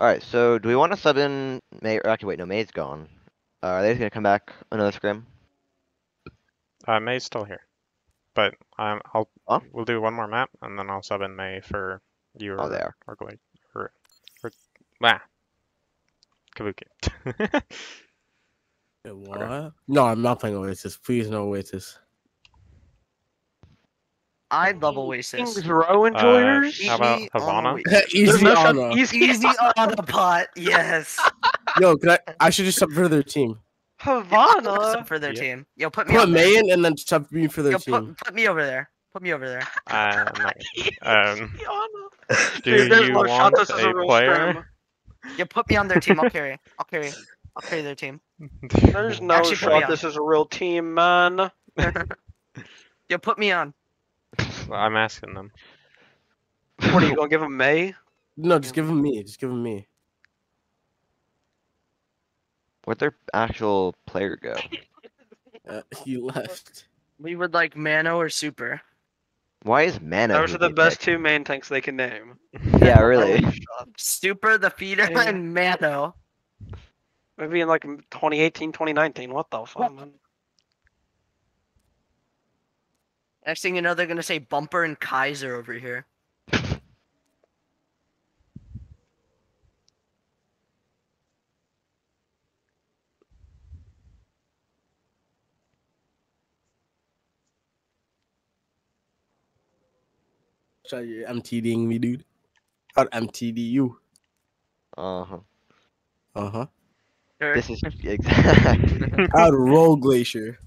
Alright, so do we want to sub in May? Or actually, wait, no, May's gone. Uh, are they just gonna come back another scrim? Uh, May's still here, but um, I'll Huh? we'll do one more map and then I'll sub in May for you or Oh, they are. or Glade or or ah, Kabuki. Wait, What? No, I'm not playing Oasis. Please no Oasis. I love Oasis. Kings Row uh, enjoyers. how about on Havana? Easy on shot- though. Easy, Easy on the pot, yes. Yo, can I? I should just sub for their team. Havana. Sub for their Yeah. team. Yo, put me Put on there. May and then sub me for their Yo, team. put, put me over there. Put me over there. Uh, no. Um, do Dude, you no shot want this is a a real player? scrim. Yo, put me on their team. I'll carry. I'll carry. I'll carry their team. There's no Actually, shot this is a real team, man. Yo, put me on. I'm asking them. What are you gonna give him May? No, just give him me. Just give him me. Where'd their actual player go? Uh, he left. We would like Mano or Super. Why is Mano? Those who are the they best picked? two main tanks they can name. Yeah, really. Super, the feeder, Yeah. and Mano. Maybe in like 2018, 2019. What the fuck, man? Next thing you know, they're gonna say Bumper and Kaiser over here. Try your MTDing me, dude. Not MTDU. Uh huh. Uh huh. Sure. This is exactly. I'd roll Glacier.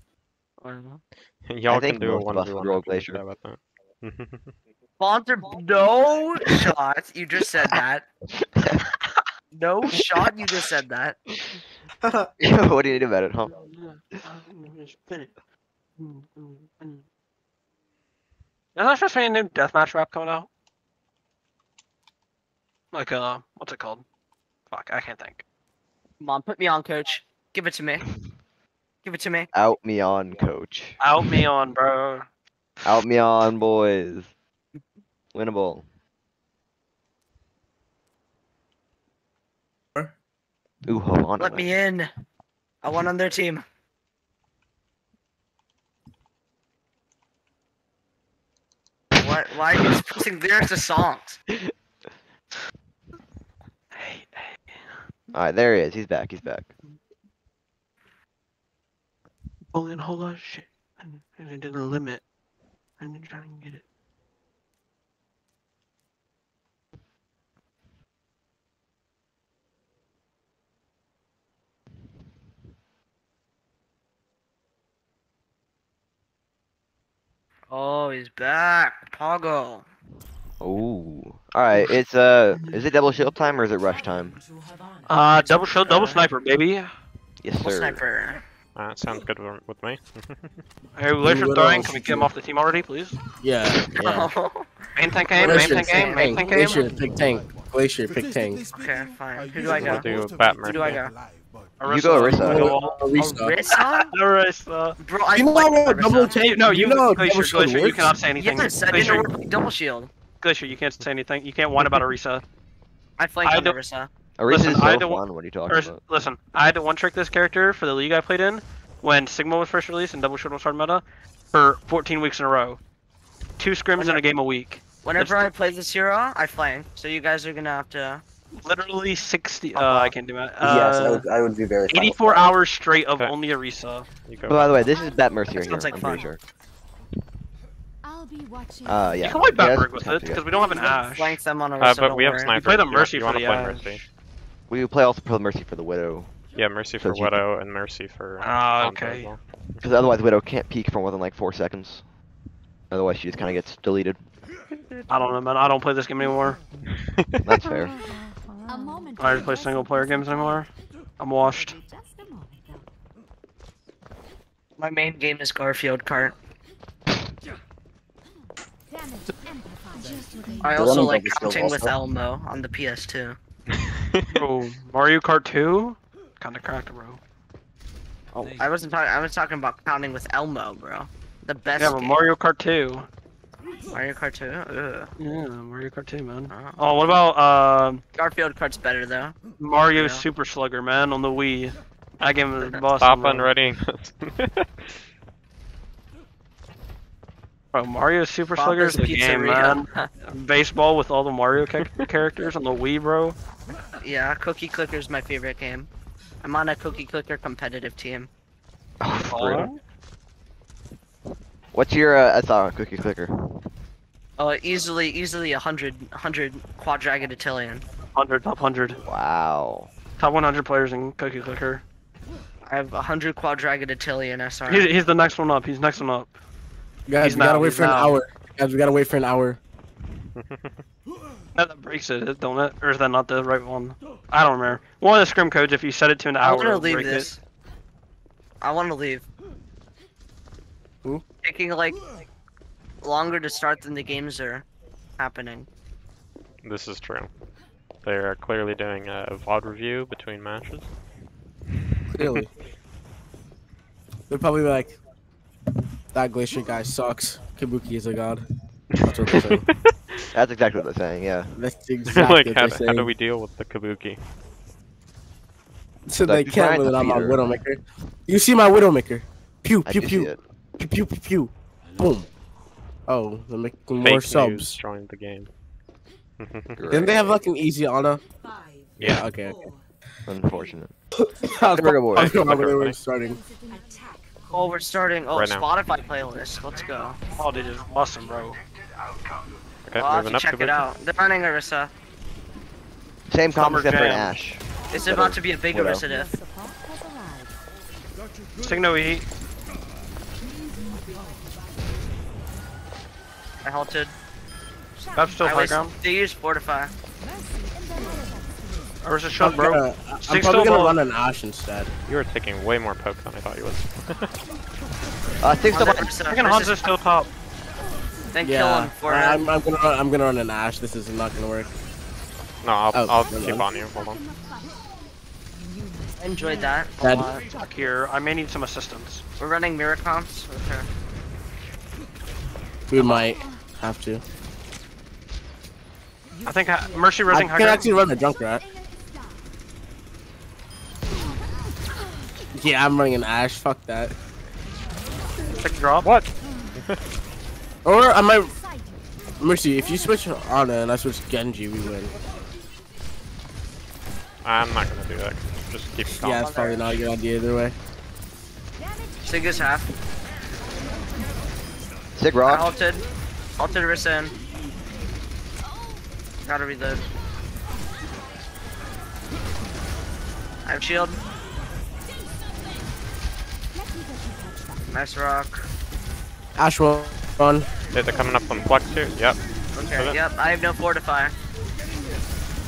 Y'all can think do a most of one us v would one. roll after we Glacier. about that. Sponsor, no shot. You just said that. No shot. You just said that. what do you do about it, huh? Is that supposed to be a new deathmatch rap coming out? Like, uh, what's it called? Fuck, I can't think. Come on, put me on, coach. Give it to me. Give it to me. Out me on, coach. Out me on, bro. Out me on, boys. Winnable. Ooh, hold on. Let me in. I want on their team. What? Why are you just posting lyrics to songs? Hey, hey. Alright, there he is. He's back. He's back. Pulling a whole lot of shit. And and it did a limit. And then trying to get it. Oh, he's back. Poggo. Ooh. Alright, it's uh is it double shield time or is it rush time? Uh, double shield, double sniper, baby. Yes, Double sir. sniper. Uh, sounds good with with me. Hey, Glacier what throwing. Can we did get him off the team already, please? Yeah. yeah. Main tank game, main tank game, main tank game. Glacier, pick tank. Glacier, pick tank. Okay, fine. Who do I We'll go? do Bat Who do I Murphy. go? You go, Orisa. Go- Orisa? Orisa. Bro, I You know like what double Orisa. tank? No, you, you know how Glacier, double shield you cannot say anything. Yes, I didn't Glacier, know we're playing double shield. Glacier, you can't say anything. You can't whine about Orisa. I flanked I on Orisa. Orisa Listen, is so I don't- fun. What are you talking Orisa, about? listen, I had to one trick this character for the league I played in when Sigma was first released and Double Shield was hard meta for 14 weeks in a row. Two scrims in a game a week. Whenever That's- I play this hero, I flank. So you guys are gonna have to. Literally 60. Uh, I can't do it. yes, I Uh, would, I would be very. 84 hours straight of Okay. only Orisa. You But by the way, this is Bet Mercy here. Sounds like I'm fun. pretty sure. I'll be watching. Uh, yeah. You can wipe Yeah, Batberg that's- with it because we don't have an Ash. Flank them on Orisa. Uh, but we have worry. sniper. play the You- Mercy you for wanna the play Ash. Mercy? We play also for Mercy for the Widow. Yeah, Mercy So for you- Widow and Mercy for. Ah, Hanzo as okay. well. Because otherwise Widow can't peek for more than like four seconds. Otherwise she just kind of gets deleted. I don't know, man. I don't play this game anymore. That's fair. A moment I don't play single player games anymore. I'm washed. Just a moment, though. My main game is Garfield Kart. I also like double shield counting with. Elmo on the PS2. Bro, Mario Kart 2? Kinda cracked, bro. Oh, I wasn't talking. I was talking about counting with Elmo, bro. The best. Yeah, but game. Mario Kart 2. Mario Kart 2. Ugh. Yeah, Mario Kart 2, man. Oh. Oh, what about uh, Garfield Kart's better though. Mario Yeah. Super Slugger, man, on the Wii? That game is boss. Stop unreadying this. Bro, Mario Super Slugger is Papa's the game, man. Baseball with all the Mario ca- characters on the Wii, bro. yeah, Cookie Clicker's my favorite game. I'm on a Cookie Clicker competitive team. Oh, for. What's your uh, SR on Cookie Clicker? Oh, easily, easily a hundred, hundred quadragatillion. 100, top 100. Wow. Top 100 players in Cookie Clicker. I have a hundred quadragatillion SR. He's, he's the next one up. He's next one up. Guys, He's we gotta not, wait he's for an not. hour. Guys, we gotta wait for an hour. That, that breaks it, don't it? Or is that not the right one? I don't remember. One of the scrim codes, if you set it to an I hour, want to it'll leave break this. I want to leave. Who? Taking like longer to start than the games are happening. this is true. They are clearly doing a VOD review between matches. Clearly. They're probably like, that glacier guy sucks. Kabuki is a god. That's what they're saying. That's exactly what they're saying, yeah. That's exactly like, what how, they're how do we deal with the Kabuki? So Like, they can't find live without my. Widowmaker. You see my Widowmaker. Pew, pew, pew. Pew, pew, pew, pew. Boom. Oh, they're making Fake more subs. joined the game. Didn't they have like an easy Anna? Yeah. Okay, okay. Unfortunate. I was Hamburger boy. I was wondering when they were Everybody. starting. Oh, we're starting. Oh, Right now. Spotify playlist. Let's go. Oh, dude, it's awesome, bro. Okay, I'll have moving to up check it out. They're running Orisa. Same combo Summer except for an Ash. It's about to be a big Widow. Orisa diff. Support has arrived. Signo E. I halted. That's still I high was, ground. they use Fortify. Or is it I'm, shot, bro? gonna, I'm Six probably gonna low. run an Ash instead. You were taking way more poke than I thought you would. Uh, six the double. Orisa. I think Orisa's- Hanzo's still top. Then kill Yeah, him for I'm, I'm gonna run, I'm gonna run an Ash. This is not gonna work. no, I'll, Oh, I'll keep mind. on you. Hold on. I enjoyed that a lot. Back here. I may need some assistance. We're running Miracomps with her. We might have to. I think I, Mercy I can high ground. actually run a Junkrat. Yeah, I'm running an Ash. Fuck that. Take a drop. What? Or I might. Mercy, if you switch Ana and I switch Genji, we win. I'm not gonna do that. Just keep calm. Yeah, it's probably not a good idea either way. Sig is half. Sig I rock. halted. Halted Orisa in. Gotta reload. I have shield. Nice rock. Ash will run. Yeah, they're coming up on flex here. Yep. Okay, Okay. yep, I have no fortify.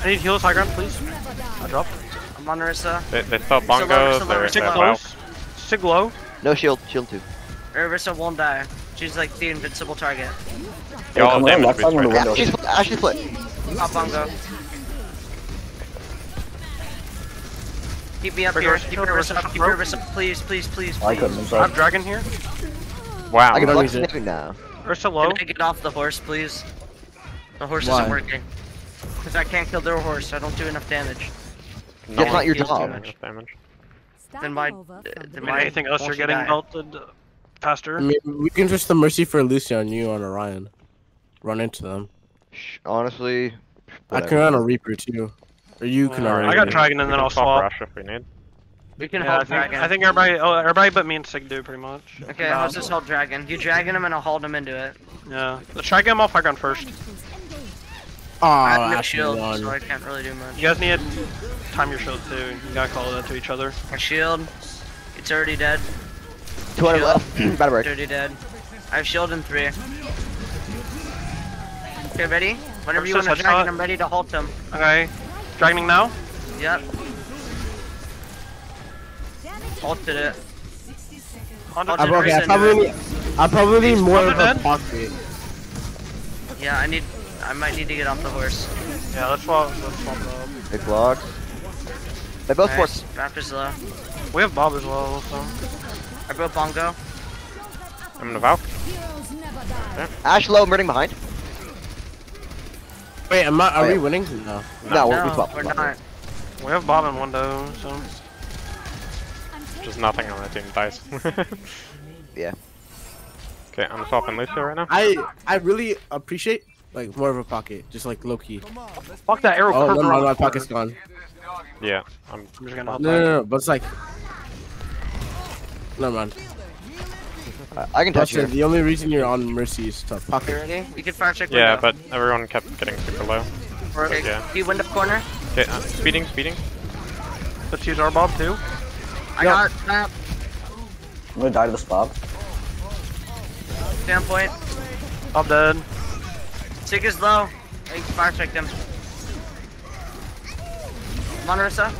I need heals high ground, please. I drop. I'm on Orisa. They, they spell lower, bongo. still lower, They're, still they're lower. wow. Close. Sig low. No shield. Shield two. Orisa won't die. She's like the invincible target. Y'all come on, damage left side boost on Keep me up here. Keep bring Orisa Orisa up. Keep rope. Orisa, please, please, please, I please. couldn't. I'm I sorry. have dragon here. Wow. I can don't use it. Nick now. Ursa Can low. I get off the horse, please? The horse Why? isn't working. Because I can't kill their horse. I don't do enough damage. No That's not your job. too damage. Then why- Starting over from then the I mean, why- anything else you're getting die? melted uh, faster? I mean, we can just the Mercy for Lucy on you on Orion. Run into them. Sh- Honestly. I can run a Reaper too. Or you can Uh, run. I got dragon and then I'll swap swap. Rush if we need. We can Yeah, I think, dragon. I think everybody, oh, everybody but me and Sig do pretty much. Okay, Um, how's this hold dragon? You dragon him and I'll hold him into it. Yeah. Let's try to get him off high ground first. Oh, I have no shield, won. so I can't really do much. You guys need to time your shield too. You gotta call that to each other. My shield. It's already dead. 200 Shield. left. Bad It's break. already dead. I have shield in three. Okay, ready? Whenever you want to dragon, headshot. I'm ready to halt him. Okay. Dragoning now. Yep. Halted it. On I'll I, just okay, I probably I probably need more of a than- pocket. Yeah, I need. I might need to get off the horse. Yeah, let's swap. Let's swap it up. Big block. They both work. Nice. Raptors low. We have Bob as well, so. I broke bongo. I'm in the Valk. Heroes never die. Ash low, Murding behind. Wait, am I, are Oh, we winning? No. No, we- we No, swapped. we're not. We have Bob in window, so. Just nothing on that team dice. Yeah. Okay, I'm swapping Lucio right now. I I really appreciate like more of a pocket, just like low key. Fuck that arrow Oh, curved no, no, my pocket's gone. Yeah, I'm. I'm just gonna No, no, no, no, but it's like. Never mind. I- I can touch That's it. you. The only reason you're on Mercy is to You pocket. ready? You can fire check Yeah, window. but everyone kept getting super low. Okay, yeah. you window corner. Okay, uh, speeding, speeding. Let's use our Bob too. I Yo. got that I'm gonna die to the spot. standpoint. Bob dead. Sig is low. I can fire check them. Monarissa.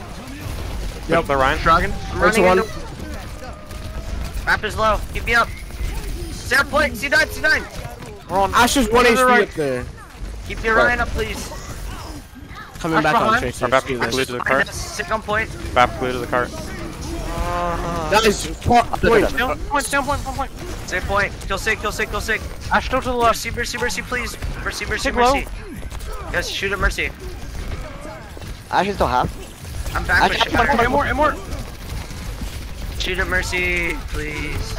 Yep. the Rein. Dragon. I'm There's running one. into. Rap is low. Keep me up. Standpoint. C9. C9. We're on. Ash is one Over HP right. up there. Keep your Right. Rein up, please. Coming Ash back on behind. Tracer. Our back Screw is this. glued to the cart. us. Sig on point. Bap glued to the cart. Uh, Guys, po- wait. Standpoint, standpoint, standpoint. Say point. Kill Sig. Kill Sig. Kill Sig. Ash still to the left. Mercy. Mercy. Mercy. Please. Mercy. Mercy. Sig low. Mercy. Yes. Shoot at Mercy. Ash is still half. I'm back Ash- with Ash- Shatter. More, more, more. Shoot at Mercy, please.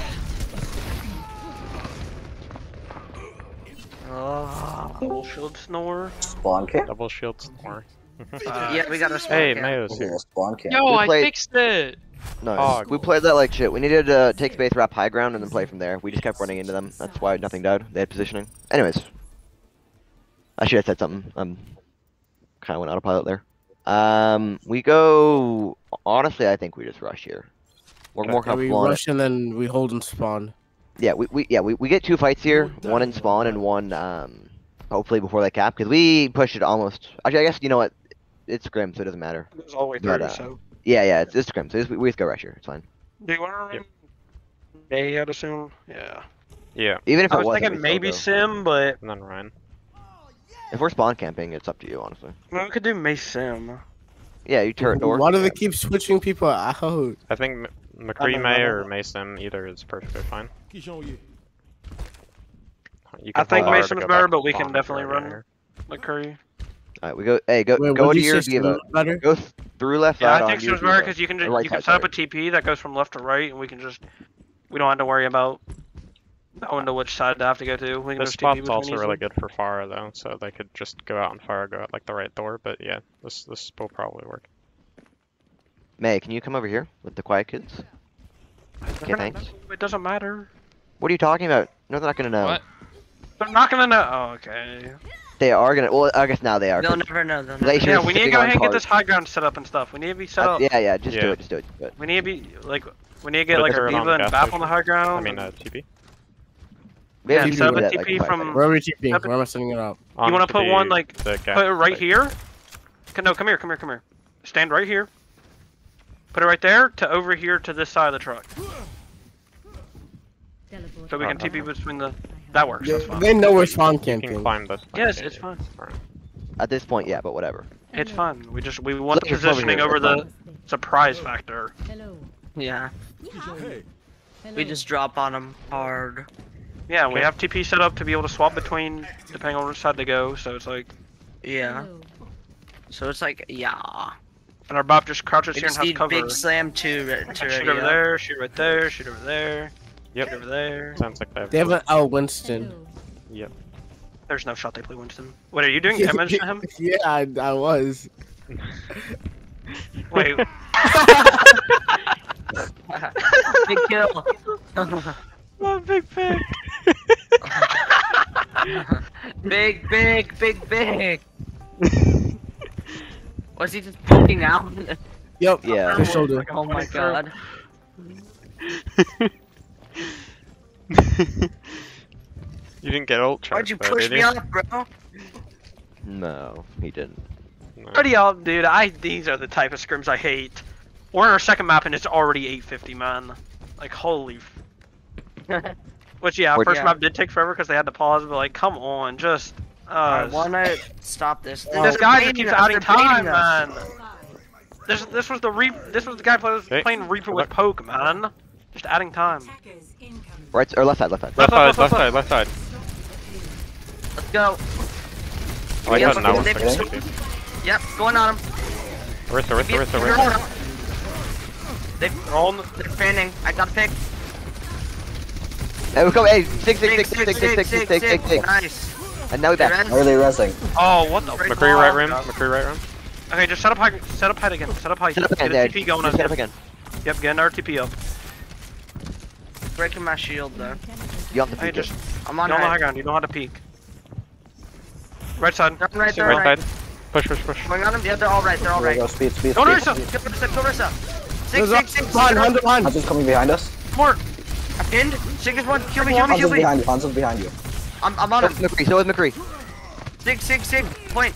Oh, double shield snore. Spawn camp? Double shield snore. yeah, we got a spawn Hey, cam. Mayo's here. Yeah, spawn camp. Yo, We I played- fixed it. No, Oh, we played that like shit. We needed to take space, wrap high ground, and then play from there. We just kept running into them. That's why nothing died. They had positioning. Anyways, I should have said something. Um, kind of went autopilot there. Um, we go. Honestly, I think we just rush here. We're more Yeah, we comfortable. on it. rush and then we hold and spawn. Yeah, we, we yeah we, we get two fights here, one in spawn and one um hopefully before they cap because we pushed it almost. Actually, I guess you know what, it's grim, so it doesn't matter. It was all the way But, uh, so. Yeah, yeah, it's, it's grim, so just, we, we just go rush here. It's fine. Do you want to run? Yep. May, I'd assume. Yeah. Yeah, Even if I was wasn't, thinking we'd maybe go. Sym, but and then Ryan. If we're spawn camping, it's up to you, honestly. I mean, we could do May Sym. Yeah, you turret door. Why do they keep switching people out? I think M- McCree May or Mason either is perfectly fine. You I think hold Mason is better, but we can definitely for run there. McCree. Alright, we go. Hey, go Wait, go would to you your say D.Va. Better? Go th- through left Yeah, side I think your Sym's better because you can just, right you can set up a. TP that goes from left to right, and we can just we don't have to worry about knowing to which side to have to go to. We can This just TP spot's between also easily. really good for far though, so they could just go out and fire, go out like the right door. But yeah, this this will probably work. May, can you come over here with the quiet kids? Okay, thanks. It doesn't matter. What are you talking about? No, they're not gonna know. What? They're not gonna know. Oh, okay. They are gonna. Well, I guess now they are. They'll 'cause never know. They'll never Glacier Yeah, we need to go ahead and get this cart. high ground set up and stuff. We need to be set Uh, up. yeah, yeah, just do it, just do it, just do it. We need to be like we need to get Put like the our turret on D.Va the and gas BAP on the high ground. I mean, uh, TP. We Yeah, to set up a that, like, TP from- Where are we TPing? Where am I setting it up? You wanna put one, like, Put it right here. No, come here, come here, come here. Stand right here. Put it right there to over here to this side of the truck, Teleport. So we can. TP between the. That works. Yeah, That's fine. they know we're spawn You can camping. climb this. Yes, it's yeah, fine. At this point, yeah, but whatever. It's fine. We just we want the Look, it's over positioning over it's the surprise factor. Hello. Yeah, Hello. we just drop on them hard. Yeah, we have TP set up to be able to swap between depending on which side they go. So it's like, Yeah, Hello. so it's like, yeah. and our bop just crouches We here and just has need cover. big slam to, to shoot over up. there, shoot right there, shoot over there, Yep. shoot over there. Sounds like they have. They have an L Winston. Hello. There's no shot they play Winston. Wait, are you doing damage to him? yeah, I, I was. Wait, big kill. one big pig. big, big, big, big. Was he just poking out? Yep. Yeah. The shoulder. oh my god. you didn't get ult charge. Why'd you though, push did me you? up, bro? No, he didn't. No. Already out, dude. I these are the type of scrims I hate. We're in our second map and it's already 850, man. Like holy. F- Which yeah, Which- first Yeah. map did take forever because they had to pause. But like, come on, just. I Uh, wanna stop this. this They're guy just keeps us, adding time, us. man. This this was the re this was the guy play, Hey, playing Reaper with luck. poke, man. Just adding time. Right or left side, left side. Left Left, side, left, left left, side, left side. Let's go. Oh, I Yeah, got now one they- second. Yep, going on him. They're Orisa. all- They, They're all in the- they're fanning. I got a pick. Hey, we go. Hey, six, six, Sig, six, six, six, six, six, six, six, six. Nice. And now we They back. ran. How are they resing? Oh, what the? Great McCree right ball. rim, McCree right rim. Okay, just set up high. Set up high again. Set up high. Set up Get again, a TP going Just on. set up again. Yep, get an RTP up. Breaking my shield though. You have to peek just I'm you on know the high high. ground. You know how to peek. Right side. Run right there, Right right. side. Push, push, push. Going on him. Yeah, they're all right. They're all There we right. go, speed, speed, Go speed. Orisa. Go Rissa, go Rissa. Six, There's six, six. behind, Hunter behind. Hanzo's coming behind us. Smart. I'm pinned. Sig is one. Kill me, kill me, kill me. behind you. Hanzo's behind you. I'm, I'm on So him. is McCree. So is McCree. Sig, sig, sig. Point.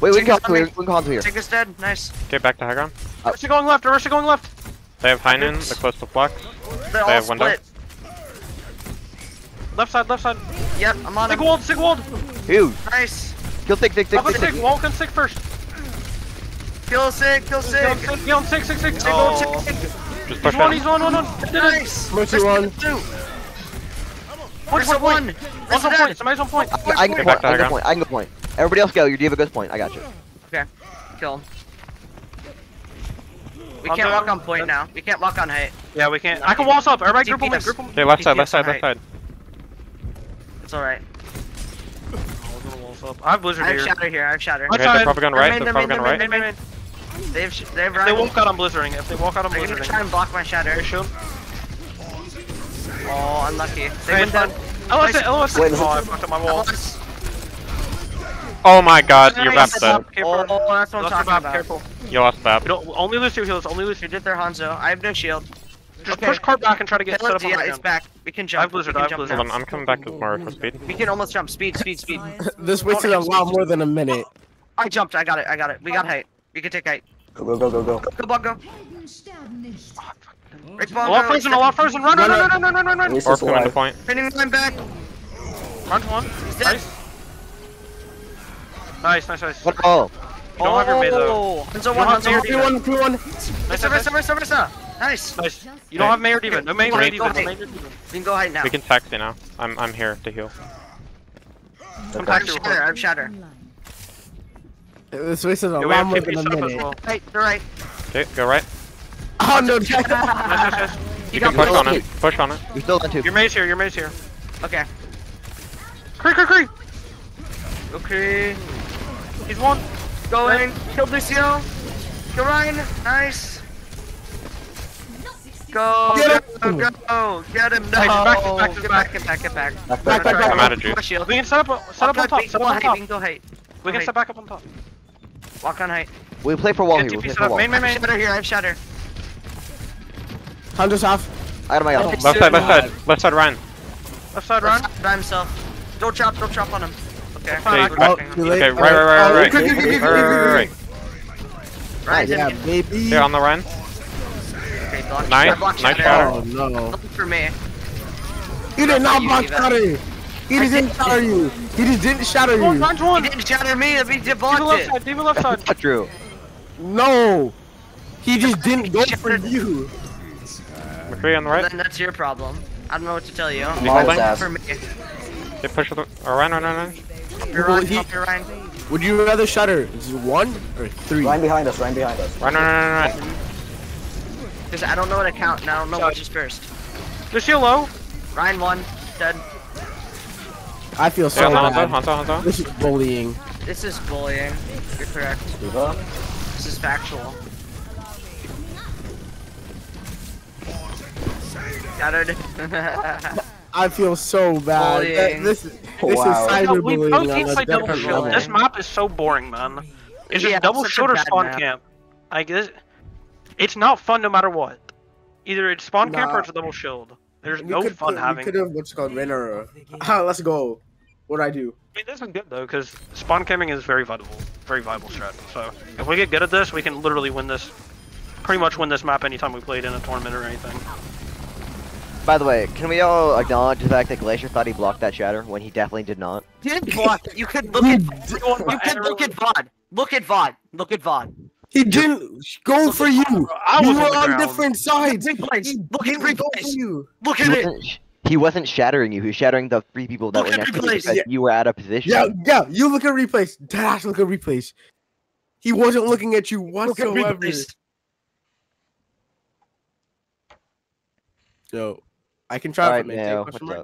Wait, we Sig can is call here. We can call here. Sig is dead. Nice. Get back to high ground. Orisa going left. Orisa going left. They have Heinen, they're close to Flux. They're they have split. window. Left side, left side. Yep, I'm on it. Sig walled, Sig walled. Huge. Nice. Kill Sig, Sig, Sig, Sig. Sig, Walk and Sig first. Kill Sig, kill Sig. Kill Sig, Sig, Sig. Sig, Sig, Sig. Just push he's one, he's one, one, one. Nice. Mercy one. Two. One point, one. One's on point, somebody's on point. I can go point, I can go point. Everybody else go, your D.Va goes point, I got you. Okay, kill him. We can't the- walk on point now. We can't walk on height. Yeah, we can't. I can walls up. Everybody group TP them in. Group them. Okay, left side, left side, left side. It's alright. Walls up. I have Blizzard I have here. shatter here. I have shatter. Left Okay, they're side. probably going They're right, they're they're probably main, going they're right. main, they're main. They've sh- they've If they run. walk out, I'm blizzarding. If they walk out, I'm They're gonna blizzarding. try and block my shatter. Hey, shield. Oh, unlucky. They Hey, went down. LS it, LS it. Wait, is it- Oh, I fucked up my wall. Nice. Oh my god, your Nice. Bap's dead. Oh, that's what I'm talking about. Careful. You lost Bap. We don't, only lose two heals. Only lose two. did their Hanzo. I have no shield. Just Okay. push cart back and try to get set up on yeah, it's back. We can I jump. have Blizzard, We I have jump Hold on. I'm coming back with more for speed. We can almost jump. Speed, speed, speed. This wasted a lot more than a minute. I jumped. I got it. I got it. We got height. We can take height. Go, go, go, go, go. Go, Bongo. Rick A Bongo. lot frozen, a lot frozen. Run, run, run, run, run, run, run, run. Reese Orb is coming to alive. point. Pinning line back. Run to one. dead. Nice. Nice, nice, nice. What? Oh. You don't have your Maze though. Oh, Hanzo don't one. have Hanzo your one. Maze. P1, P1. Nice, Rissa, nice, Rissa, nice. Rissa, Rissa. Nice. Nice. You don't have Mayor Demon. No Mayor Demon. No Go Mayor Demon. We can go hide now. We can taxi now. I'm I'm here to heal. Okay. I'm have to shatter. I have shatter. Uh, this wasted a Yeah, we lot more than a set up as minute. well. Right, they're right. Okay, go right. Oh no, Nice, nice, nice. You got can push on it. Push on it. You're still on two. Your Maze here. Your Maze here. Okay. Cree, cree, cree. Okay. He's one. Going. Kill Lucio. Kill Rein. Nice. Go. Get go, him. go, go. Get him. No. Nice, back, back, Get back. back, get back, get back. Back, Back, back, back. I'm out of juice. My shield. We can set up, set up Walk on top. height, Set go up on height, top. We can go height. We can height. step back up on top. Walk on height. We play for wall Get here. We TP play set for up. wall. Main, main, I have main. shatter here. I have shatter. Hunter's off. I got my gun. Okay. Left side, left side. Left side, Rein. Left side, run. By himself. Don't chop. Don't chop on him. Okay. Fine, Okay, I too late. Okay, right, right, right, Oh, right, good, right. Right, right, right, right. Yeah, in. baby. Here on the run. Okay, block. Nice, nice shatter. shatter. Oh no. Looking for me. He did not You block even- shatter. He just didn't shatter you. He just didn't shatter you. runs He one. didn't shatter me. He Demon blocked it. side. Demon left side. Not true. No. He just didn't go for you. McCree on the right. Then that's your problem. I don't know what to tell you. You Mars holding? ass. For me. Get push with the. Oh, Rein, Rein, Rein. You're Well, Rein. he- Help your Rein. Would you rather shatter one or three? Rein behind us, Rein behind us. Rein, Rein, Rein, Rein. Because I don't know what to count and I don't know which is first. Lucio low. Rein one. Dead. I feel so Hanzo, bad. Hanzo, Hanzo. This is bullying. This is bullying. You're correct. D.Va. This is factual. Shattered. I feel so bad. That- this is this Wow. is No, we cyberbullying both on teams a play double different shield. level. This map is so boring, man. It's Yeah, just double such shield or spawn map. camp. I guess it's not fun no matter what. Either it's spawn camp or it's a double shield. There's We no could fun put- having. We could have what's called winner. Ah, let's go. What do I do? I mean, this is good though, because spawn camping is very viable, very viable strat. So if we get good at this, we can literally win this, pretty much win this map anytime we play it in a tournament or anything. By the way, can we all acknowledge the fact that Glacier thought he blocked that shatter when he definitely did not? He didn't block it. You could look at you could look at VOD. Look at VOD. Look at VOD. He didn't go for you. I you was were on on different sides. He Look at didn't go replays. you. Look He at it. wasn't, sh- he wasn't shattering you. He was shattering the three people that Look were next to you because Yeah. you were out of position. Yeah, yeah. You look at replays. Dash, look at replays. He wasn't looking at you Look at whatsoever. replays. Yo, I can try All for right, man. Mayo, question what's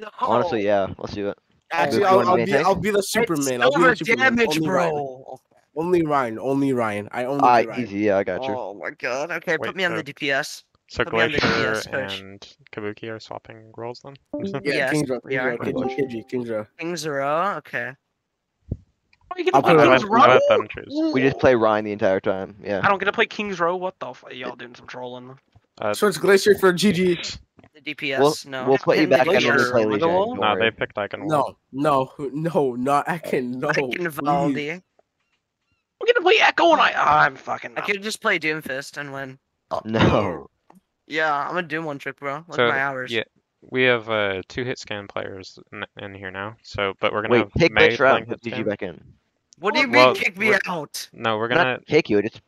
mark? up? Honestly, yeah, let's do it. Actually, I'll, I'll be be. I'll be the Superman. I'll be the Superman. damage, only Rein. bro. Only Rein. Only Rein. I only Alright, Rein. easy. Yeah, I got you. Oh my god. Okay, Wait, put me on so- the DPS. So Put me Glacier and Kabuki are swapping roles then? Yeah, Yes, Kings Row. we Kings are. Row. Kings Kings Kings Row. King Zero. Okay. Oh, you get I'll to play put it I on. Kings Row? let them choose. We just play Rein the entire time. Yeah. I don't get to play Kings Row. What the f? Y'all doing some trolling? Uh, So it's Glacier for GG. The DPS. We'll, no. we'll put you back and then we Glacier. play Legion. Wiggle? don't nah, they picked Icon. No, no, no, not I can no. I can please. Valdi. We get to play Echo and I. I'm fucking. I could just play Doomfist and win. Oh. No. Yeah, I'm gonna Doom one trick, bro. Look So, at my hours. yeah, we have uh, two hit scan players in, in here now. So, but we're gonna Wait, have take May Glitch out playing and hit put GG back in. What do you mean Well, kick me out? No, we're gonna not kick you. It's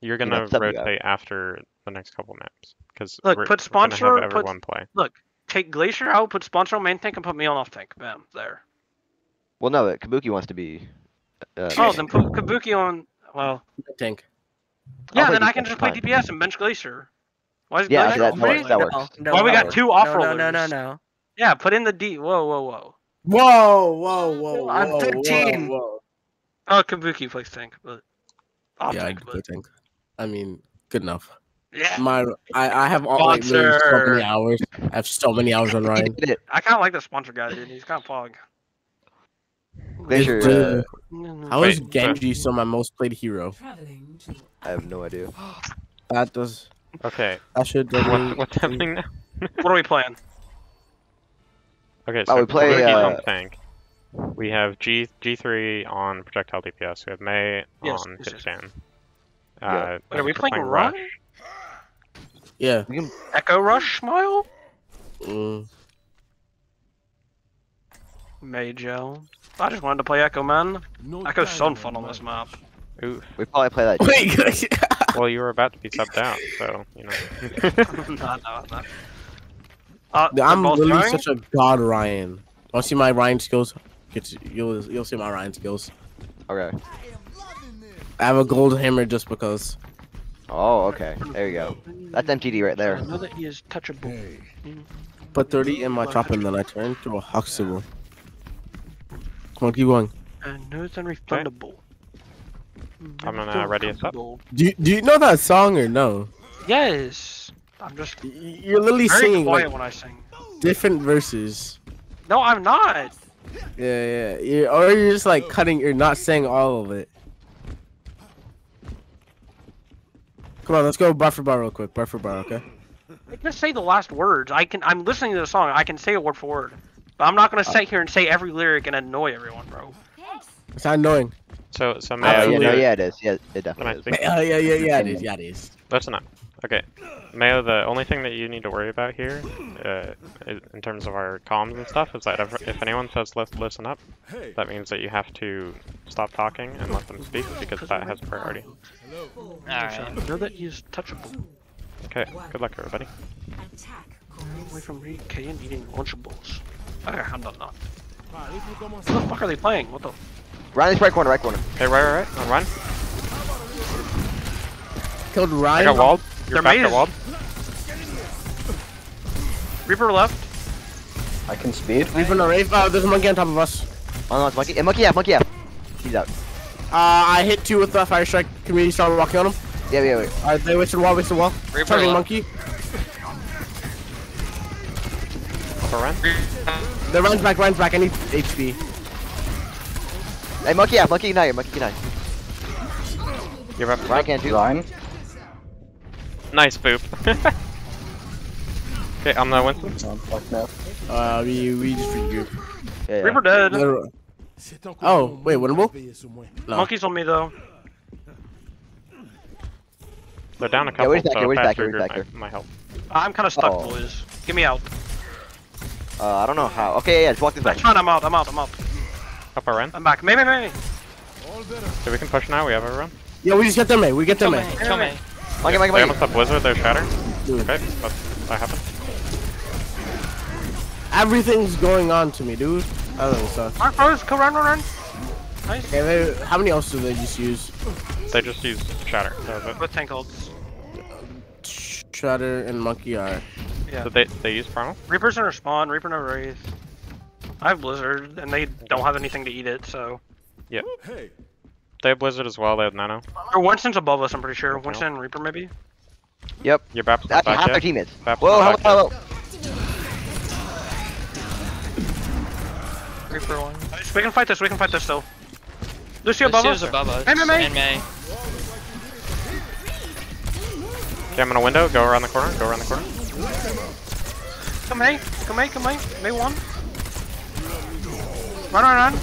you're gonna sub you out. rotate after the next couple maps because Look, we're, put we're have sponsor, put- everyone play. Look, take Glacier out, put Sponsor on main tank, and put me on off tank. Bam, there. well, no. but Kabuki wants to be. Uh, Oh, then put Kabuki on. Well, Tank. yeah, then I can just play fine. DPS and bench Glacier. Why is Yeah, Glacier that on works, main? that no, works. No, Why we got two off no, no, no, no, no. Yeah, put in the D. Whoa, whoa, whoa. Whoa, whoa, whoa, I'm 13. Whoa, whoa. Oh, Kabuki plays tank, but off Yeah, I tank. can but, play tank. I mean, good enough. Yeah, My, I, I have all like literally so many hours. I have so many hours on Rein. I kind of like the sponsor guy, dude. He's kind of pog. Glacier, It's, uh, How is Wait, Genji still my most played hero? I have no idea. That does. Okay, That should. what, what's happening now? What are we playing? Okay, Oh, so we play, Kabuki's uh, on tank. We have G G3 on projectile DPS. We have May Yes, on yes, hit yes. scan. Yeah. Uh, Wait, are we we're playing Rush. Rush? Yeah. Echo Rush Smile? Mm. Major. I just wanted to play Echo, man. Echo's so fun on this map. Oof. We probably play that. Wait. Well, you were about to be subbed out, so you know. no, no, no. Uh, I'm they're literally going? such a god Rein. Want to see my Rein skills? You'll you'll see my Rein skills. Okay. I have a gold hammer just because. Oh, okay. There you go. That's MTD right there. I there. know that he is touchable. Mm-hmm. Put 30 in my chop and then I turn to a Huxtable. Come on, keep going. And no, it's unrefundable. Mm, I'm gonna ready us up. Do you, do you know that song or no? Yes. I'm just You're literally very singing quiet like when I sing. different verses. No, I'm not. Yeah, yeah. you or you're just like cutting. You're not saying all of it. Come on, let's go bar for bar real quick. Bar for bar, okay? I can say the last words. I can. I'm listening to the song. I can say it word for word. But I'm not gonna sit here and say every lyric and annoy everyone, bro. It's not annoying. So, so May, Oh, I yeah, no, yeah, it is. Yeah, it definitely is. speak? Yeah, yeah, yeah, yeah. It is. Yeah, it is. Listen up. Okay, Mayo, the only thing that you need to worry about here, uh, in terms of our comms and stuff, is that if, if anyone says "Lis- listen up, that means that you have to stop talking and let them speak because that has priority. Alright. Know that he is touchable. Okay, good luck, everybody. Attack. Away from reading K and eating Lunchables. Okay, I'm done now. What the fuck are they playing? What the? Riley's right corner, right corner. Okay, right, right, right, on run. Killed I got walled. Your Their back mate got walled. Reaper left. I can speed. Leaving the rave. Oh, there's a monkey on top of us. Oh no, it's monkey. Eh, yeah, monkey F, monkey F. He's out. Uh, I hit two with the fire strike. Community started walking on him. Yeah, yeah, wait. Alright, they wasted wall, wasted wall. Reaper Charging left. monkey. Upper run. The runs back, runs back. I need HP. Hey, monkey F, monkey ignite, monkey ignite. You're up. Rein can't do. line. Nice boop. okay, I'm the Winston. Oh, fuck no. Uh, we we just regroup. Yeah, yeah. Reaper dead. They're- Oh, wait, winnable? No. Monkey's on me though. They're down a Yeah, couple, where's back so here, where's fast back here, regroup where's might, back here? might help. I'm kind of stuck, Oh. boys. Get me out. Uh, I don't know how. Okay, yeah, just walk this That's back. fine. I'm out. I'm out. I'm out. Upper run. I'm back. Maybe, maybe. So we can push now. We have a run. Yeah, we just get them May. We get them Kill May. me, kill me. Monkey, monkey, They monkey. almost have Blizzard, they're Shatter. Dude, Okay, that's, that happened. everything's going on to me, dude. I don't know. So. Alright, bros, go run, run, run. Nice. Okay, they, how many else do they just use? They just use Shatter. That was. With tank ults. Shredder and Monkey are. Yeah. Did they, they use Primal? Reaper's in respawn, Reaper no Wraith. I have Blizzard, and they don't have anything to eat it, so. Yep. Hey. They have Blizzard as well, they have Nano. Or Winston's above us, I'm pretty sure. Winston and Reaper, maybe? Yep. Your Bap's not That's back half their yet? teammates. Bap's Whoa, hello, hello. Reaper one. We can fight this, we can fight this still. Lucio above us? above us. Hey, May, May. And May. Okay, I'm in a window, go around the corner, go around the corner. Come May, come May, come May. May one. Run, run, run.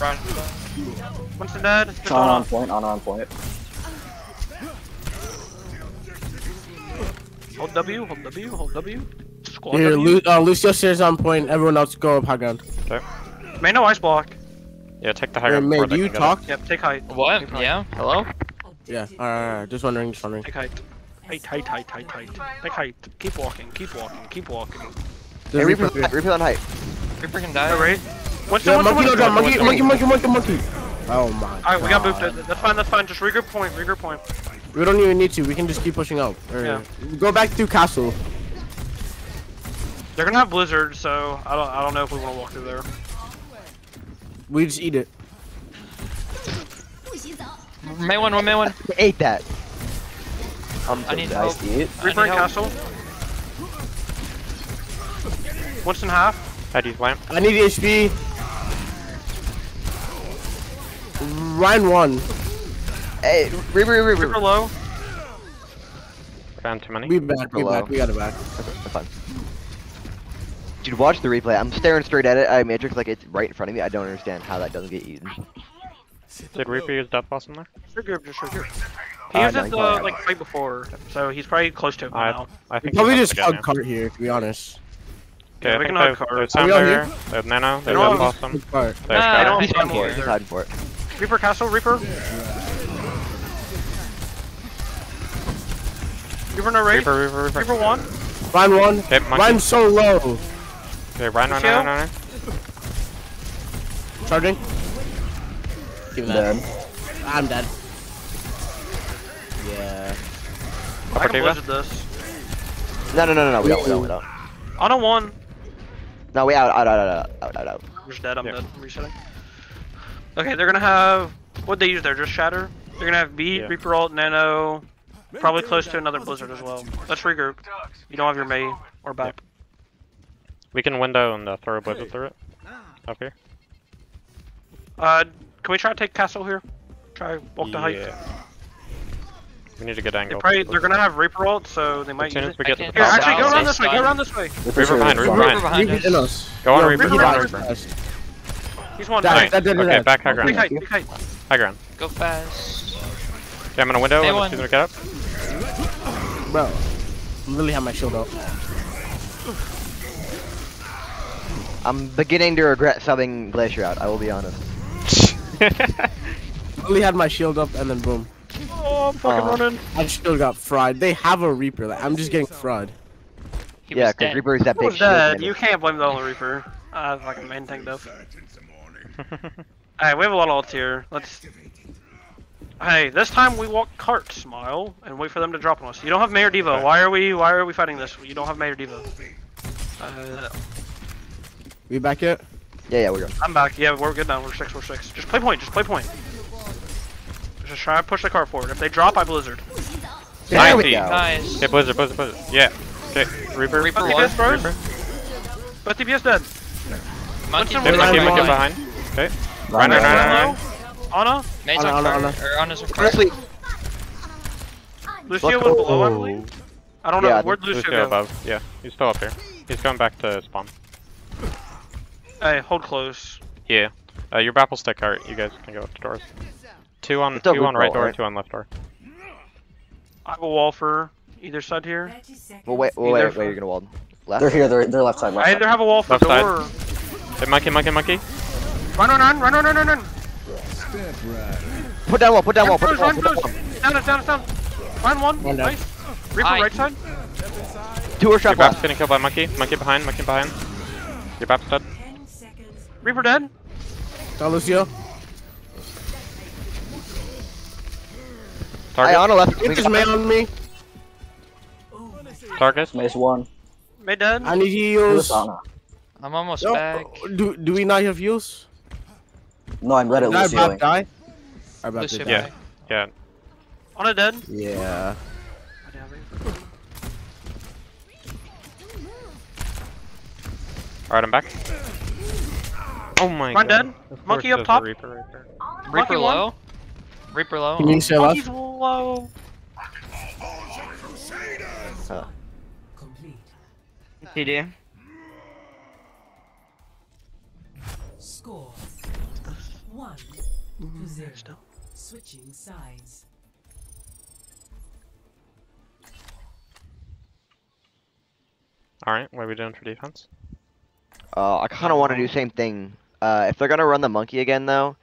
Run. Winston dead. Just on on. point, on on point. Hold W, hold W, hold W. Squad Here, W. Lu- uh, Lucio stairs on point. Everyone else go up high ground. Okay. May no ice block. Yeah, take the high ground May, before do you talk? Yep, take height. What? Yeah? Hello? Yeah. Alright, alright. Just wondering. Just wondering. Take height. Height, height, height, height, height. Take height. Keep walking, keep walking, keep walking. Hey, There's repeat, Reaper. on height. Reaper can die. Alright. Winston, Yeah, Winston, monkey no Winston. Monkey, monkey, monkey, monkey, monkey. Oh my. Alright, we got God. booped. That's fine, that's fine. Just regroup point, regroup point. We don't even need to. We can just keep pushing out. Or Yeah. Go back to castle. They're gonna have blizzard, so I don't I don't know if we wanna walk through there. We just eat it. May one, one, May one. They ate that. Um, I need nice help. eat. I Reaper need and help. castle. Winston half. How do you lamp? I need HP. Rein one. Hey, Reaper, Reaper, Reaper Reaper. low. Found too many? We back. We Below. back. We got it back. That's fine. Dude, watch the replay. I'm staring straight at it. I Matrix like it's right in front of me. I don't understand how that doesn't get eaten. Did Reaper use Death Blossom there? Regroup, just regroup. He Uh, used no, it he the like fight before, so he's probably close to it I, now. I think probably just has hug cart here, to be honest. Okay, Yeah, I we think can they hug cart. they Are sound we all there. here? They Nano, they You have know Death? Blossom. Hug cart. Nah, I don't- He's I'm hiding for it. here. He's hiding for it. Reaper castle, Reaper. Reaper no raid. Reaper, Reaper, Reaper. Reaper one. Rein one. Okay, monkey. Rein's so low. Okay, Rein, Rein, Lucio? Rein, Rein. Charging. Give me that. Dead. I'm dead. Yeah. I Upper can blizzard this. No, no, no, no, no. We don't. We don't. We don't. On a one. No, we out, out, out, out, out, out, out. I'm just dead. I'm Yeah. dead. I'm resetting. Okay, they're gonna have what they use there. Just shatter. They're gonna have beat, Yeah. Reaper ult, Nano. Probably close to another blizzard as well. Let's regroup. You don't have your May or Bap. We can window and uh, throw a blizzard through it. Up here. Uh, can we try to take castle here? Try walk to height. We need a good They angle. probably they're gonna have Reaper ult, so they might As soon use as it. we get the Here, actually, go around this way. Go around this way. Reaper's Reaper here, behind, Reaper Reaper Reaper behind. behind in us. us. Go on, Yo, Reaper, Repeat go on, fast, Reaper. He's one. That- Nice. that- that- Okay, that- back high ground. Big height. Big height. High ground. Go fast. Okay, I'm in a window. Hey, When one. she's gonna get up. Bro, I really have my shield up. I'm beginning to regret subbing Glacier out. I will be honest. Really had my shield up and then boom. Oh, I'm fucking Uh, running. I still got fried. They have a Reaper. Like, I'm just getting fried. He yeah, was because dead. Reaper is that Who big shield. dead? You can't blame the only Reaper. Uh, fucking main tank though. Alright, we have a lot of ults here. Let's. Hey, this time we walk cart, smile, and wait for them to drop on us. You don't have Mayor D.Va. Why are we? Why are we fighting this? You don't have Mayor D.Va. Uh, We back yet? Yeah, yeah, we're good. I'm back. Yeah, we're good now. We're six. We're six. Just play point. Just play point. Just try to push the cart forward. If they drop, I blizzard. There we go. Nice. Okay, blizzard, blizzard, blizzard. Yeah. Okay, Reaper. Reaper Fuck one. TPS, bros. Reaper. But TPS dead. Monkey's Winston, Okay, Winston, monkey, Rein monkey one. behind. Okay. Rein, Hello? Rein. Anna? Maze Anna, on Anna, cart. Or Anna's on cart. Honestly, Lucio Let's was go. below, I believe. I don't know. Yeah, Where'd Lucio, Lucio go? above. Yeah, he's still up here. He's going back to spawn. Hey, hold close. Yeah. Uh, your Bapple stick art. You guys can go up to doors. Two on, two on right roll, door, right? two on left door. I have a wall for either side here. well, wait, well, Either wait, wait, you're gonna wall left. They're here, they're, they're left side, left I side. either have a wall for Left side. door. Hey, monkey, monkey, monkey. Run, run, run, run, run, run, run, run. Put down wall. Put down wall. Put down wall. run. Put down wall. Down, it's down, it's down. Run one. One down. Nice. Reaper Aye. right side. Two or shot. Your trap Bap's getting killed by Monkey. Monkey behind, Monkey behind. Your Bap's dead. Reaper dead. Got Lucio. Hey, Target. on the left. We Get this man on me. Target. Mace one. May dead. I need Who's heals. I'm almost No, back. do do we not have heals? No, I'm red at Did I Lucio. about die? I about Lucio to die. Yeah. Yeah. On a dead. Yeah. Alright, I'm back. Oh my Run god. dead. Of Monkey up top. Reaper right there. Reaper one. low. Reaper low. Can you say Monkey's left? low. TD. Score one to zero. Switching sides. Alright, what are we doing for defense? Uh, I kind of want to do the same thing. Uh, if they're gonna run the monkey again, though,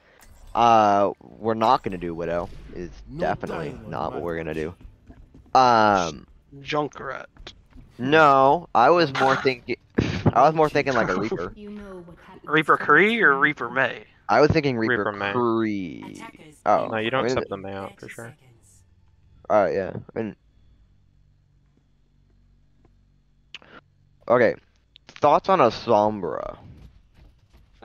uh, we're not gonna do widow. Is definitely not what we're gonna do. Um, Junkrat. no, I was more thinking. I was more thinking like a reaper. You know what. Reaper Cree or Reaper Mei? I was thinking reaper, Reaper Mei. Cree. Attackers Oh, No, you don't wait a sub minute. them out for sure. seconds. Alright, yeah. And okay, thoughts on a sombra?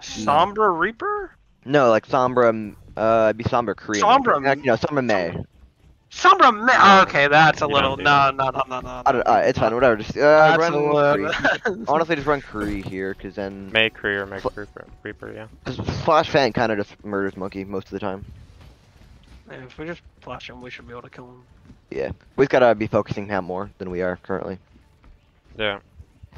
Sombra Reaper? No, like sombra. Uh, it'd be sombra Cree. Sombra- Like, you know, sombra Mei. Sombra Mei. Oh, okay, that's a You little. don't do No, no, no, no, no. I don't, uh, it's fine. Whatever. Just uh, run a Cree. Honestly, just run Cree here, cause then Mei Cree or Mei Fl- Reaper, Reaper, yeah. cause Flashbang kind of just murders Monkey most of the time. Yeah, if we just flash him, we should be able to kill him. Yeah, we've gotta be focusing him more than we are currently. Yeah.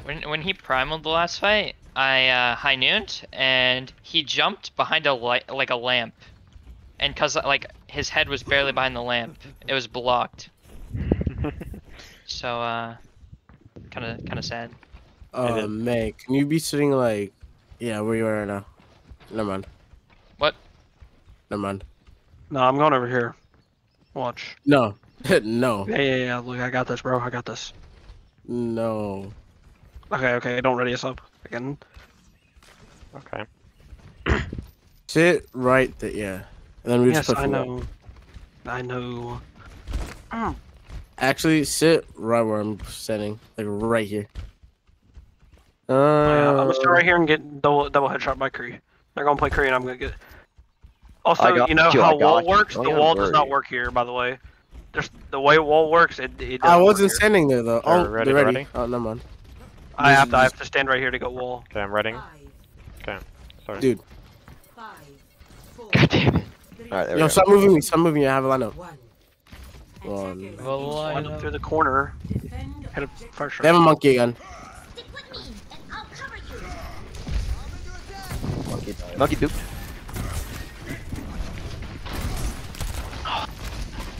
When when he primaled the last fight, I uh, high nooned and he jumped behind a light like a lamp, and cause like his head was barely behind the lamp, it was blocked. So uh, kind of kind of sad. Oh Uh, Mei, can you be sitting like, yeah, where you are right now? Never mind. What? Never mind. No, I'm going over here. Watch. No, no, Yeah, yeah, yeah. Look, I got this, bro. I got this. no. Okay, okay. Don't ready us up again. Okay. Sit right there, yeah. And then we Yes, just put I full up. know. I know. Actually, sit right where I'm standing, like right here. Uh, Yeah, I'm gonna start right here and get double double headshot by Cree. They're gonna play Cree, and I'm gonna get. Also, you know you, how I wall you. works. Don't the even wall does not work here, by the way. There's the way wall works. It, it I doesn't work wasn't here. standing there though. Alright, Oh, ready, they're ready. ready? Oh, never mind. I have to. I have to stand right here to go wall. Okay, I'm ready. Five, Sorry. Dude, five, God damn it! All right, there we yo, go. stop moving me. Stop moving me. I have a lineup. one. One. Attackers Well, I Went through the corner. defend Hit a objective. They have a monkey again. Monkey died. Monkey duped.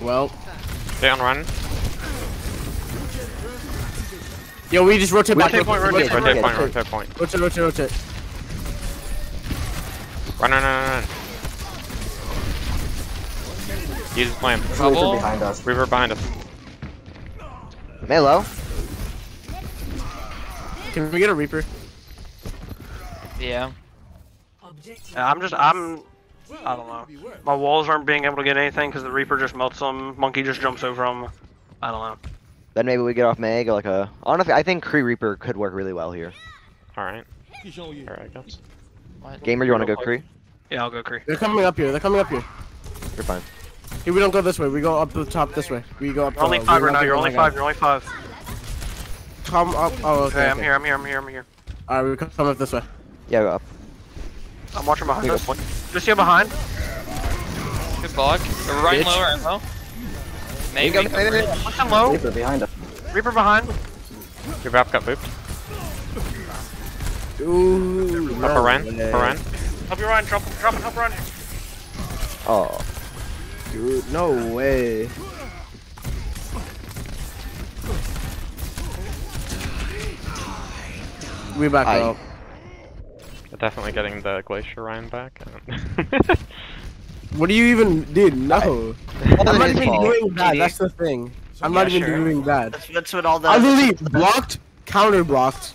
Well, Stay on run. Yo, we just rotate back. Rotate point, rotate Rotate Okay, point, okay. rotate point. rotate, rotate, rotate. Run, run, run, run. Use his lamp. Reaper Trouble. behind us. Reaper behind us. Melo. Can we get a Reaper? Yeah. Objective Yeah, I'm just. I'm. I don't know. My walls aren't being able to get anything because the Reaper just melts them. Monkey just jumps over them. I don't know. Then maybe we get off Meg like a. Honestly, I think Cree Reaper could work really well here. Alright. Alright, I Gamer, you want to go Cree? Yeah, I'll go Cree. They're coming up here. They're coming up here. You're fine. Here, we don't go this way. We go up the top this way. We go up. You're only uh, five right now. You're only five. You're only five. Come up. Oh, okay. Okay, I'm okay. here. I'm here. I'm here. I'm here. All right, we come up this way. Yeah, go up. I'm watching behind We go us. Just here behind. Good block. Uh, Right Bitch. low, right low. Maybe. go, maybe, maybe. Push them low. Reaper behind us. Reaper behind. Your Bap got booped. Ooh. Upper no run. way. Upper run. Help you run. Drop. Drop and help run. Oh. Dude, no way. We back Aye. up. Definitely getting the Glacier Rein back. What do you even, dude? No. I'm Wasn't even doing bad. That's the thing. I'm not even sure. doing bad. That's, that's what all the. I literally blocked, counter blocked,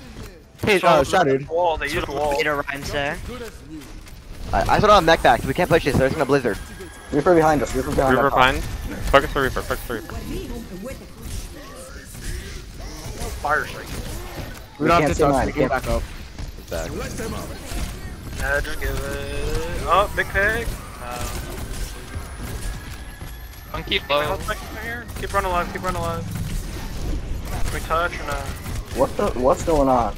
hit, uh, shattered. Wall. They used That's the what all wall. beta Ryan say. I, I still don't have mech back, we can't push this. They're gonna blizzard. Reaper behind us. Reaper behind Reaper us. behind. Focus the Reaper. Focus the Reaper. Fire strike. We don't can't have to touch. We can back up. Back. Yeah, just give it. Oh, big pig. Uh, Monkey What low. else am I here? Keep running alive, keep running alive. Can we touch or no? What the? What's going on?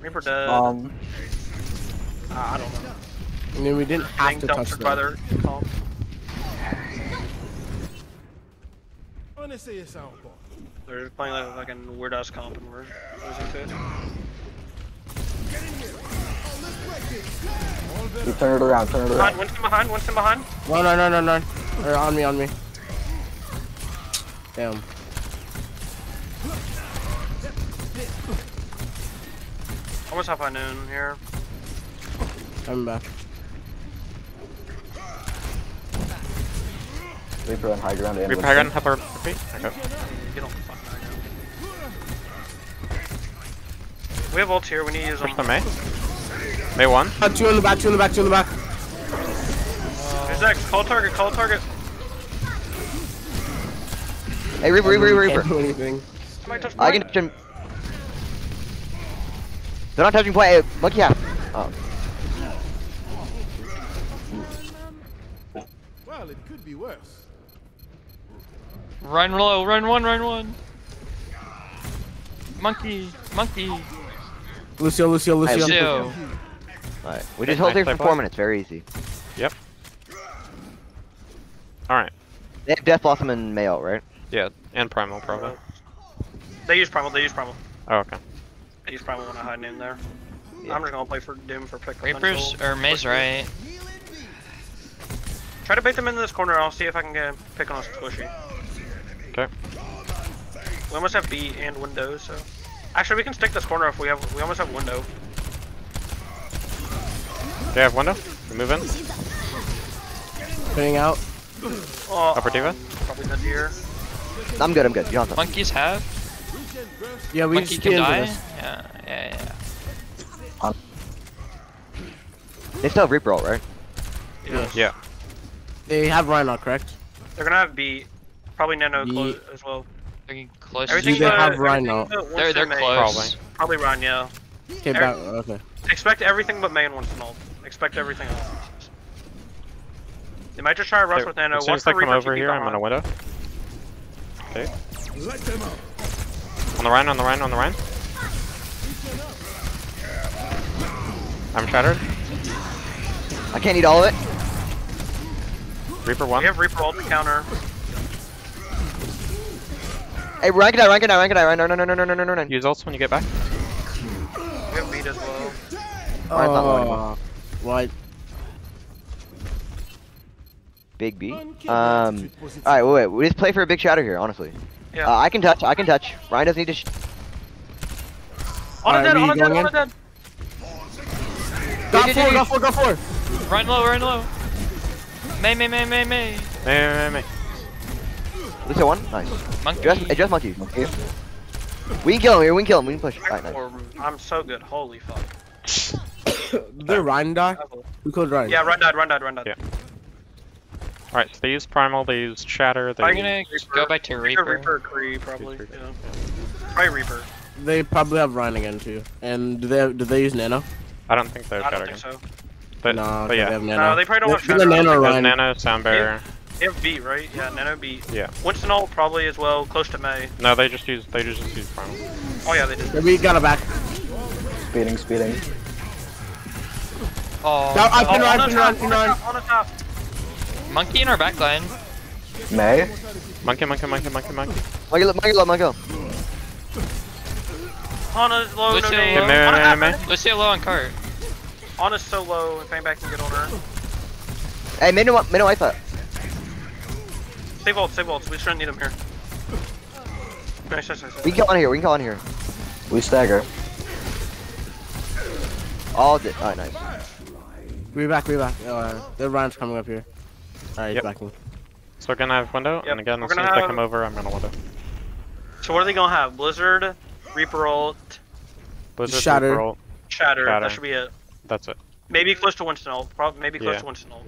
Reaper dead. Um, Ah, I don't know. I mean, we didn't have to touch dumpstered by them. their comp. They're just playing like a fucking weird ass comp and we're losing to it. We turn it around. Turn it Behind, around. Winston behind, Winston behind. No, no, no, no, no. Or on me, on me. Damn. Almost half high noon here. I'm back. Reaper on high ground. and Reaper Winston. high ground. Help our feet. Okay. Get on the fucking high ground. We have ults here, we need to use Push them. the Mei. Eh? Mei one. Uh, two in the back, two in the back, two in the back. Who's next? Call target, call target. Hey, Reaper, Reaper, Reaper, Can't Reaper. do anything. I can point. touch him. They're not touching point. Hey, monkey half. Oh. Well, it could be worse. Run low. Run one. Run one. Monkey. Monkey. Lucio, Lucio, Lucio. Lucio. Alright. We just hold here for four boy. minutes. Very easy. Yep. Alright. They have Death Blossom and Mayo, right? Yeah. And Primal probably. They use primal, they use primal. Oh, okay. They use primal when I high noon there. Yeah. I'm just gonna play for Doom for pick Reapers or Maze right. Try to bait them into this corner. I'll see if I can get pick on a squishy. Okay. We almost have B and window, so actually we can stick this corner if we have. We almost have window. Do you have window? We move in. Spinning out. Oh, Upper D.Va. probably dead here. I'm good. I'm good. You don't have to. Monkeys have. Yeah, we Monkey just can get die. this. Yeah. Yeah. Yeah. They still have Reaper ult, right? Yeah. Yeah. They have Rhino, correct? They're gonna have B. Probably Nano Ye- close as well. They're getting close. Everything Do they have Rhino? They're Winston they're Mei. close. Probably Rein, yeah. Okay, back. Okay. Expect everything but Mei and Winston ult. Expect everything else. They might just try to rush so, with Nano. As soon as they come over here. I'm on a window. Okay. Let them up. On the Rein, on the Rein, on the Rein. I'm shattered. I can't eat all of it. Reaper one. We have Reaper ult to counter. Hey, rank it out, rank it out, rank it out. No, no, no, no, no, no, no, no. Use ults when you get back. We have beat as well. Oh, oh what? Big B. Um. Alright, wait, wait. We just play for a big shatter here, honestly. Yeah. Uh, I can touch. I can touch. Rein doesn't need to. Sh- on a dead, on a dead, on a dead. Got four, got four, got four. Run low. Run low. Mei. Mei. Mei. Mei. Mei. Mei, may, may, may. Lucio one. Nice. Monkey. Just, hey, just monkey. We can kill him here. We can kill him. We can push. Alright, nice. I'm so good. Holy fuck. Did Rein die? We killed Rein. Yeah, run died, run died, run died. Yeah. Alright, so they use Primal, they use Shatter, they I'm I'm gonna Reaper. go back to Reaper, Reaper. Reaper, Cree, probably. Reaper. Yeah. Probably Reaper. They probably have Rein again too. And do they have, do they use Nano? I don't think they have I Shatter don't think again. so. But, no, but yeah. they yeah. have No, Nano. they probably don't have Let's Shatter. Nano There's Rein. Nano, Sound Barrier. They have beat, right? Yeah, Nano beat. Yeah. Winston ult probably as well, close to Mei. No, they just use, they just use Primal. Oh yeah, they did. Yeah, We got it back. Speeding, speeding. Oh. Now, I Oh, pin Rein, on pin the Rein, top, pin on the Rein. top, on top. Monkey in our backline. Mei? Monkey, monkey, monkey, monkey, monkey. Monkey, low, monkey, low, monkey. low. Hana's low, no name. low. Mei, Hana may, half may, minute. Lucio low on cart. Hana's so low, if anybody can get on her. Hey, minute one, minute wipe that. Save ults, save ults. We shouldn't need them here. Nice, nice, nice, nice. We can kill on here. We can kill on here. We stagger. All did. Alright, nice. We back, we back. Uh, the Rein's coming up here. Alright, Yep. he's backing. So we're gonna have window, Yep, and again, we're as soon gonna as they have- come over, I'm gonna window. So what are they gonna have? Blizzard, Reaper ult, Blizzard, Shatter. Reaper ult, Shatter. Shatter. That should be it. That's it. Maybe close to Winston ult. Probably maybe close Yeah. to Winston ult.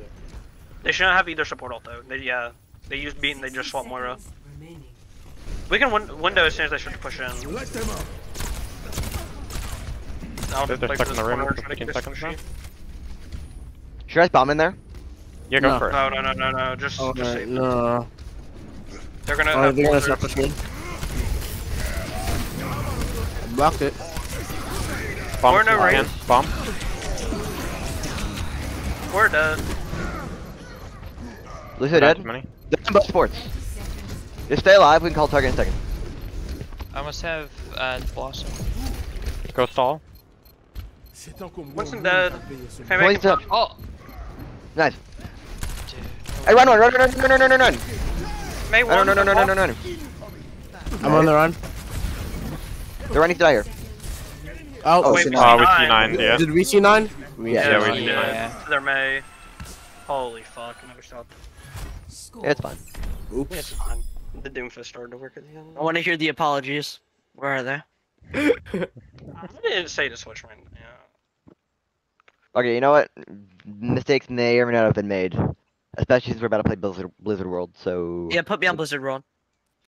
They shouldn't have either support ult though. They yeah. They use beat and they just swap Moira. Remaining. We can win window as soon as they start to push in. Let them out. Now, They're- they're stuck in the room for 15 seconds now. Pushy. Should I bomb in there? Yeah, go No. for it. No, no, no, no, no. Just, Oh, just no, no, it. no, no. They're gonna. Oh, have they're gonna Blizzard. start pushing. Blocked it. Bomb, Or no again. range. Bomb. We're dead. Lucio Not dead? too. They're on both sports. Just stay alive, we can call target in a second. I almost have uh, Blossom. Go stall. C'est tant Winston dead. taper Can I Points up. Oh, Nice. dude. Hey, run, run, run, run, run, run, run, run, run. Mei No, one. no, no, no, no, no, no, no. I'm on the run. They're running to die here. Oh, Oh, Wait, C9. Oh, we nine. C9, yeah. Did we see nine? We Yeah, Yeah, Yeah, we we did. Yeah. did. They're Mei. Holy fuck! I never shot. Yeah, it's fine. Oops. It's fine. The Doomfist started to work at the end. I want to hear the apologies. Where are they? I didn't say to switch man. Okay, you know what? Mistakes may or may not have been made. Especially since we're about to play Blizzard, Blizzard World, so... Yeah, put me on Blizzard World.